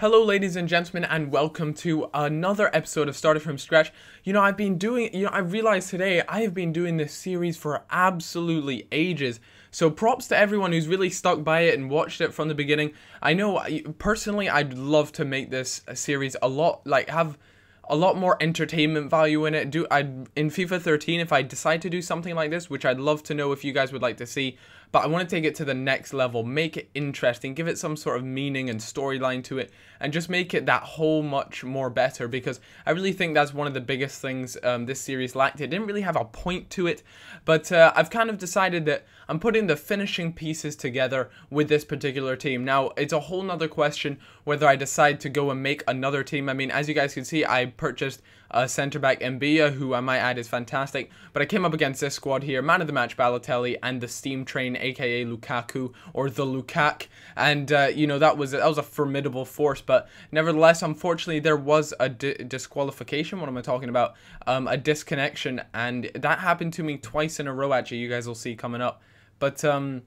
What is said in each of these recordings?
Hello ladies and gentlemen and welcome to another episode of Started From Scratch. You know, I've been doing, you know, I realized today I have been doing this series for absolutely ages. So props to everyone who's really stuck by it and watched it from the beginning. I know, personally, I'd love to make this series a lot, like, have a lot more entertainment value in it. Do I in FIFA 13 if I decide to do something like this, which I'd love to know if you guys would like to see, but I want to take it to the next level, make it interesting, give it some sort of meaning and storyline to it, and just make it that whole much more better because I really think that's one of the biggest things um, this series lacked. It didn't really have a point to it, but uh, I've kind of decided that I'm putting the finishing pieces together with this particular team. Now, it's a whole nother question whether I decide to go and make another team. I mean, as you guys can see, I purchased a centre back M'Bia, who I might add is fantastic. But I came up against this squad here, man of the match Balotelli and the steam train, aka Lukaku or the Lukac, and uh, you know that was that was a formidable force. But nevertheless, unfortunately, there was a disqualification. What am I talking about? Um, a disconnection, and that happened to me twice in a row. Actually, you guys will see coming up. But um,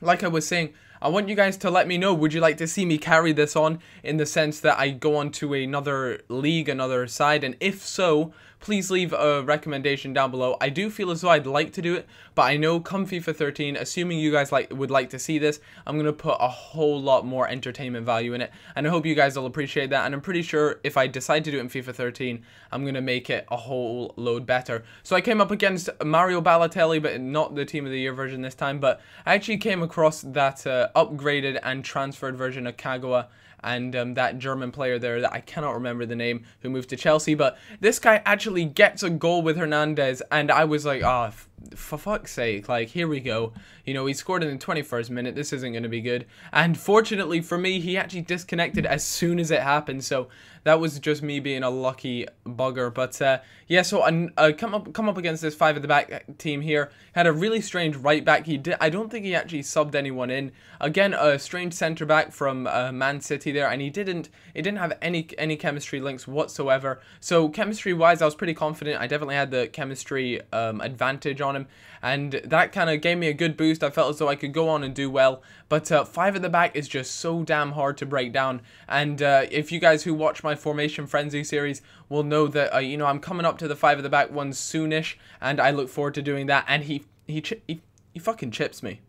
like I was saying, I want you guys to let me know, would you like to see me carry this on in the sense that I go on to another league, another side, and if so, please leave a recommendation down below. I do feel as though I'd like to do it, but I know come FIFA 13, assuming you guys like would like to see this, I'm going to put a whole lot more entertainment value in it, and I hope you guys will appreciate that, and I'm pretty sure if I decide to do it in FIFA 13, I'm going to make it a whole load better. So I came up against Mario Balotelli, but not the Team of the Year version this time, but I actually came across that uh, upgraded and transferred version of Kagawa, and um, that German player there that I cannot remember the name who moved to Chelsea. But this guy actually gets a goal with Hernandez, and I was like, oh, for fuck's sake, like, here we go. You know, he scored in the 21st minute. This isn't going to be good. And fortunately for me, he actually disconnected as soon as it happened. So that was just me being a lucky bugger. But uh, yeah, so uh, come up come up against this five at the back team here. Had a really strange right back. He did. I don't think he actually subbed anyone in. Again, a strange centre back from uh, Man City there, and he didn't. It didn't have any any chemistry links whatsoever. So chemistry wise, I was pretty confident. I definitely had the chemistry um, advantage on him, and that kind of gave me a good boost. I felt as though I could go on and do well. But uh, five at the back is just so damn hard to break down. And uh, if you guys who watch my Formation Frenzy series will know that, uh, you know, I'm coming up to the five at the back one soonish. And I look forward to doing that. And he, he, he, he fucking chips me.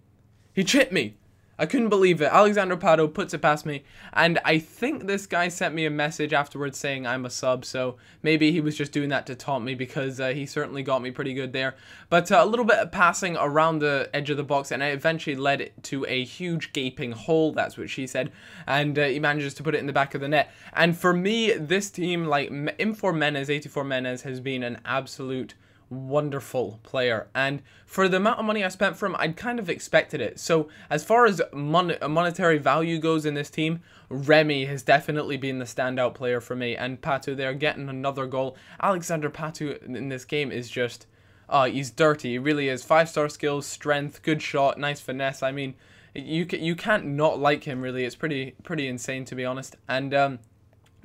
He chipped me. I couldn't believe it. Alexander Pato puts it past me, and I think this guy sent me a message afterwards saying I'm a sub, so maybe he was just doing that to taunt me because uh, he certainly got me pretty good there. But uh, a little bit of passing around the edge of the box, and it eventually led it to a huge gaping hole, that's what she said, and uh, he manages to put it in the back of the net. And for me, this team, like In-form Menez, 84 Menez, has been an absolute wonderful player. And for the amount of money I spent for him, I'd kind of expected it. So as far as mon monetary value goes in this team, Remy has definitely been the standout player for me. And Pato there getting another goal. Alexander Pato in this game is just... Oh, he's dirty. He really is. Five-star skills, strength, good shot, nice finesse. I mean, you you can't not like him, really. It's pretty pretty insane, to be honest. And... um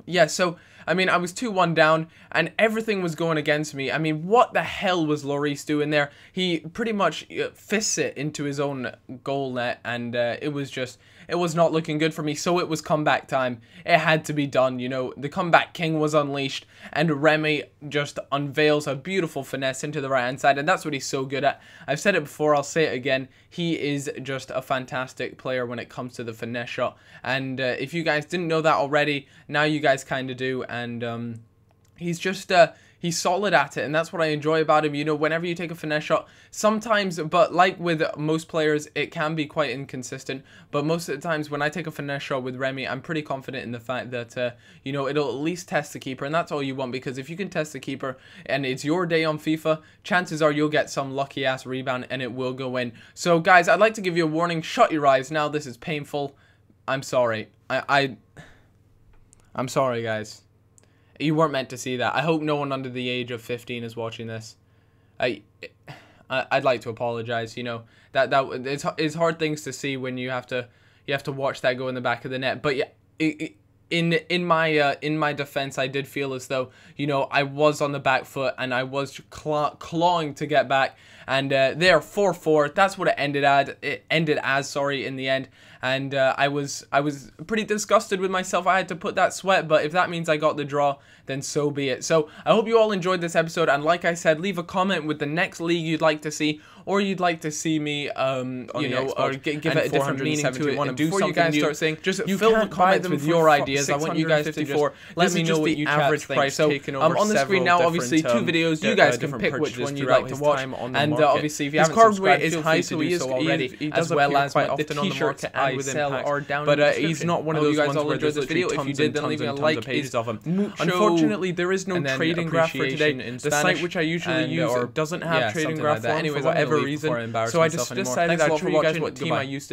yeah, so, I mean, I was 2-1 down, and everything was going against me. I mean, what the hell was Lloris doing there? He pretty much uh, fists it into his own goal net, and uh, it was just it was not looking good for me, so it was comeback time. It had to be done, you know, the comeback king was unleashed, and Remy just unveils a beautiful finesse into the right-hand side, and that's what he's so good at. I've said it before, I'll say it again, he is just a fantastic player when it comes to the finesse shot, and uh, if you guys didn't know that already, now you guys kind of do, and um, he's just... Uh, He's solid at it, and that's what I enjoy about him. You know, whenever you take a finesse shot, sometimes, but like with most players, it can be quite inconsistent. But most of the times, when I take a finesse shot with Remy, I'm pretty confident in the fact that, uh, you know, it'll at least test the keeper, and that's all you want, because if you can test the keeper, and it's your day on FIFA, chances are you'll get some lucky-ass rebound, and it will go in. So, guys, I'd like to give you a warning. Shut your eyes now. This is painful. I'm sorry. I... I I'm sorry, guys. You weren't meant to see that. I hope no one under the age of 15 is watching this. I, I'd like to apologize. You know that that it's it's hard things to see when you have to you have to watch that go in the back of the net. But yeah, it, it, in in my uh, in my defense, I did feel as though you know I was on the back foot and I was claw- clawing to get back. And uh, there, four four. That's what it ended at. It ended as sorry in the end. And uh, I was I was pretty disgusted with myself. I had to put that sweat, but if that means I got the draw, then so be it. So I hope you all enjoyed this episode. And like I said, leave a comment with the next league you'd like to see, or you'd like to see me, um, you know, or g- give it a different meaning to it. And do before you guys start saying, just you fill the comments with your ideas. I want you guys to just let me know what you average price. So um, on the screen now, obviously two videos. You guys can pick which one you'd like to watch. And uh, obviously, if you haven't subscribed, is high, so he is already, as well as the t-shirts I will are down. But uh, he's not one of those ones where there's this video. If you did, then leave me a like. Unfortunately, there is no trading graph for today. The site which I usually use doesn't have trading graph for whatever reason. So I just decided I'd show you guys what team I used to